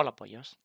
Hola pollos.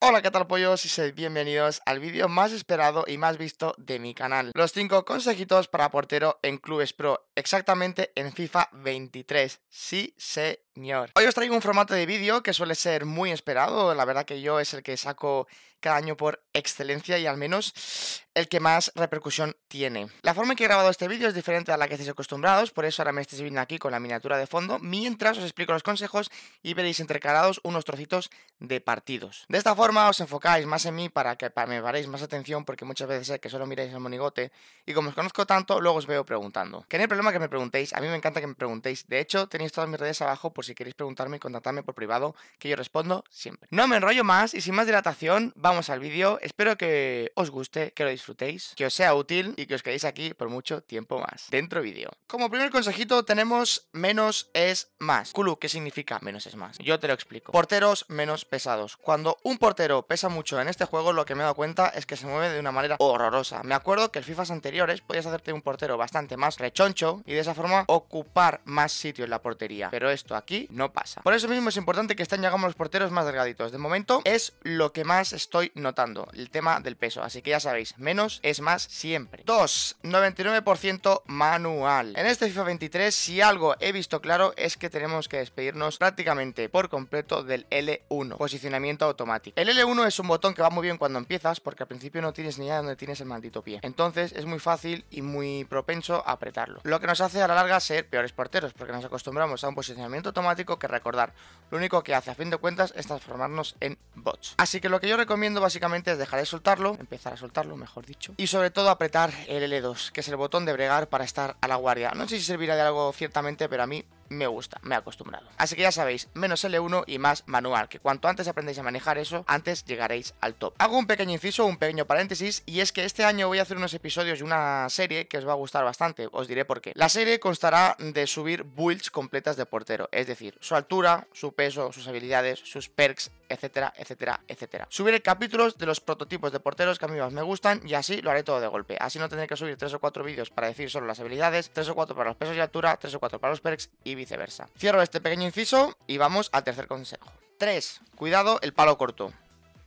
Hola, ¿qué tal pollos? Y sed bienvenidos al vídeo más esperado y más visto de mi canal. Los 5 consejitos para portero en clubes pro, exactamente en FIFA 23. Sí, señor. Hoy os traigo un formato de vídeo que suele ser muy esperado, la verdad que yo es el que saco cada año por excelencia y al menos el que más repercusión tiene. La forma en que he grabado este vídeo es diferente a la que estáis acostumbrados, por eso ahora me estáis viendo aquí con la miniatura de fondo, mientras os explico los consejos y veréis entrecalados unos trocitos de partidos. De esta forma os enfocáis más en mí para que me paréis más atención, porque muchas veces sé que solo miráis el monigote, y como os conozco tanto, luego os veo preguntando. Que no hay problema que me preguntéis, a mí me encanta que me preguntéis, de hecho tenéis todas mis redes abajo por si queréis preguntarme y contactarme por privado, que yo respondo siempre. No me enrollo más y sin más dilatación, vamos al vídeo. Espero que os guste, que lo disfrutéis, que os sea útil y que os quedéis aquí por mucho tiempo más. Dentro vídeo. Como primer consejito tenemos menos es más. Kulu, ¿qué significa menos es más? Yo te lo explico. Porteros menos pesados. Cuando un portero pesa mucho en este juego, lo que me he dado cuenta es que se mueve de una manera horrorosa. Me acuerdo que en FIFAs anteriores podías hacerte un portero bastante más rechoncho y de esa forma ocupar más sitio en la portería. Pero esto aquí no pasa. Por eso mismo es importante que estén llegando los porteros más delgaditos. De momento es lo que más estoy notando, el tema del peso. Así que ya sabéis, menos es más siempre. 2. 99% manual. En este FIFA 23, si algo he visto claro es que tenemos que despedirnos prácticamente por completo del L1, posicionamiento automático. El L1 es un botón que va muy bien cuando empiezas porque al principio no tienes ni idea de dónde tienes el maldito pie. Entonces es muy fácil y muy propenso a apretarlo. Lo que nos hace a la larga ser peores porteros porque nos acostumbramos a un posicionamiento automático que recordar, lo único que hace a fin de cuentas es transformarnos en bots. Así que lo que yo recomiendo básicamente es dejar de soltarlo, empezar a soltarlo, mejor dicho, y sobre todo apretar el L2, que es el botón de bregar para estar a la guardia. No sé si servirá de algo ciertamente, pero a mí me gusta, me he acostumbrado. Así que ya sabéis, menos L1 y más manual, que cuanto antes aprendéis a manejar eso, antes llegaréis al top. Hago un pequeño inciso, un pequeño paréntesis, y es que este año voy a hacer unos episodios de una serie que os va a gustar bastante, os diré por qué. La serie constará de subir builds completas de portero, es decir, su altura, su peso, sus habilidades, sus perks, etcétera, etcétera, etcétera. Subiré capítulos de los prototipos de porteros que a mí más me gustan y así lo haré todo de golpe. Así no tendré que subir 3 o 4 vídeos para decir solo las habilidades, 3 o 4 para los pesos y altura, 3 o 4 para los perks y viceversa. Cierro este pequeño inciso y vamos al tercer consejo. 3. Cuidado el palo corto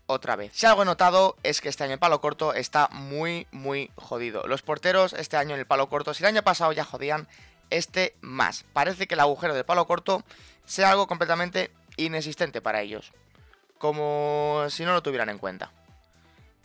otra vez. Si algo he notado es que este año el palo corto está muy, muy jodido. Los porteros este año en el palo corto, si el año pasado ya jodían, este más. Parece que el agujero del palo corto sea algo completamente inexistente para ellos como si no lo tuvieran en cuenta.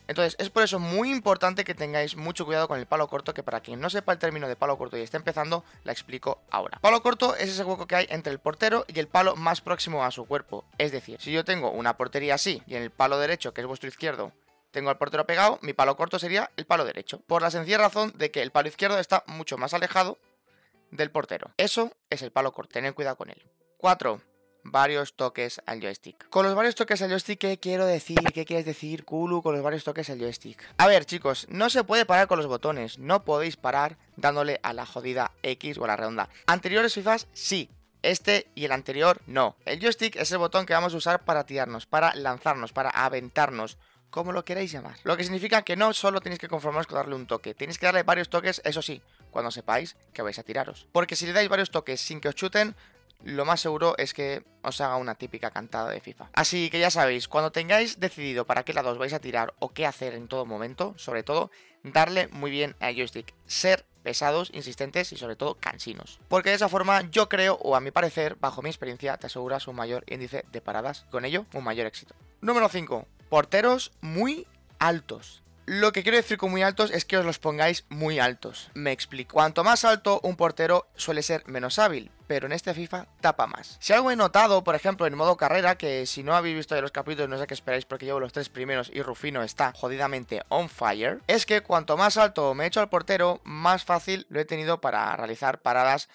Entonces, es por eso muy importante que tengáis mucho cuidado con el palo corto, que para quien no sepa el término de palo corto y esté empezando, la explico ahora. Palo corto es ese hueco que hay entre el portero y el palo más próximo a su cuerpo. Es decir, si yo tengo una portería así y en el palo derecho, que es vuestro izquierdo, tengo al portero pegado, mi palo corto sería el palo derecho. Por la sencilla razón de que el palo izquierdo está mucho más alejado del portero. Eso es el palo corto, tened cuidado con él. 4 varios toques al joystick. Con los varios toques al joystick, ¿qué quiero decir? ¿Qué quieres decir, Kulu, con los varios toques al joystick? A ver, chicos, no se puede parar con los botones. No podéis parar dándole a la jodida X o a la redonda. Anteriores FIFAs, sí. Este y el anterior, no. El joystick es el botón que vamos a usar para tirarnos, para lanzarnos, para aventarnos como lo queréis llamar. Lo que significa que no solo tenéis que conformaros con darle un toque, tenéis que darle varios toques, eso sí, cuando sepáis que vais a tiraros. Porque si le dais varios toques sin que os chuten, lo más seguro es que os haga una típica cantada de FIFA. Así que ya sabéis, cuando tengáis decidido para qué lado os vais a tirar o qué hacer en todo momento, sobre todo, darle muy bien al joystick. Ser pesados, insistentes y sobre todo cansinos. Porque de esa forma yo creo, o a mi parecer, bajo mi experiencia, te aseguras un mayor índice de paradas, con ello un mayor éxito. Número 5. Porteros muy altos. Lo que quiero decir con muy altos es que os los pongáis muy altos. Me explico. Cuanto más alto un portero suele ser menos hábil, pero en este FIFA tapa más. Si algo he notado, por ejemplo, en modo carrera, que si no habéis visto de los capítulos no sé qué esperáis porque llevo los tres primeros y Rufino está jodidamente on fire, es que cuanto más alto me he hecho al portero, más fácil lo he tenido para realizar paradas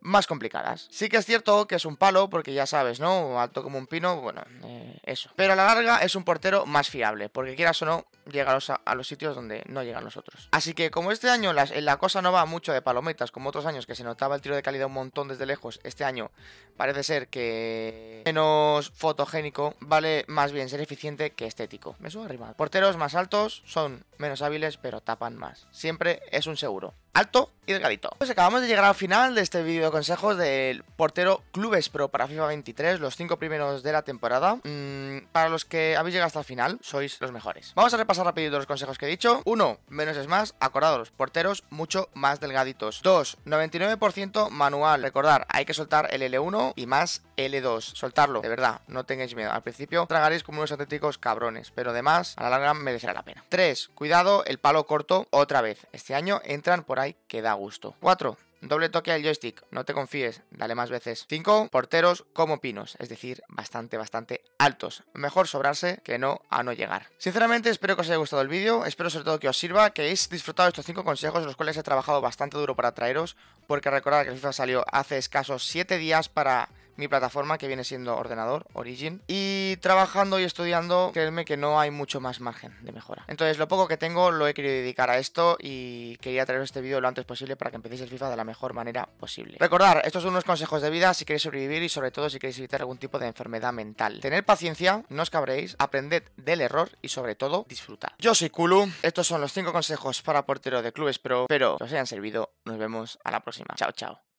más complicadas. Sí que es cierto que es un palo, porque ya sabes, ¿no? Alto como un pino, bueno, eh, eso. Pero a la larga es un portero más fiable, porque quieras o no, llega a los, sitios donde no llegan los otros. Así que como este año la cosa no va mucho de palometas, como otros años que se notaba el tiro de calidad un montón desde lejos, este año parece ser que menos fotogénico, vale más bien ser eficiente que estético. Me subo arriba. Porteros más altos son menos hábiles, pero tapan más. Siempre es un seguro. Alto y delgadito. Pues acabamos de llegar al final de este vídeo de consejos del portero Clubes Pro para FIFA 23, los cinco primeros de la temporada. Mm, para los que habéis llegado hasta el final, sois los mejores. Vamos a repasar rápido los consejos que he dicho. 1. Menos es más, acordados, porteros mucho más delgaditos. 2. 99% manual. Recordar, hay que soltar el L1 y más L2. Soltarlo, de verdad, no tengáis miedo. Al principio tragaréis como unos auténticos cabrones, pero además a la larga merecerá la pena. 3. Cuidado, el palo corto otra vez. Este año entran por ahí que da gusto. 4. Doble toque al joystick, no te confíes, dale más veces. 5. Porteros como pinos, es decir, bastante, bastante altos. Mejor sobrarse que no a no llegar. Sinceramente espero que os haya gustado el vídeo, espero sobre todo que os sirva, que hayáis disfrutado de estos 5 consejos, los cuales he trabajado bastante duro para traeros, porque recordad que el FIFA salió hace escasos 7 días para mi plataforma que viene siendo ordenador, Origin. Y trabajando y estudiando, créeme que no hay mucho más margen de mejora. Entonces, lo poco que tengo lo he querido dedicar a esto y quería traeros este vídeo lo antes posible para que empecéis el FIFA de la mejor manera posible. Recordar, estos son unos consejos de vida si queréis sobrevivir y sobre todo si queréis evitar algún tipo de enfermedad mental. Tener paciencia, no os cabréis, aprended del error y sobre todo disfrutar. Yo soy Kulu, estos son los 5 consejos para portero de clubes pro, pero que os hayan servido, nos vemos a la próxima. Chao, chao.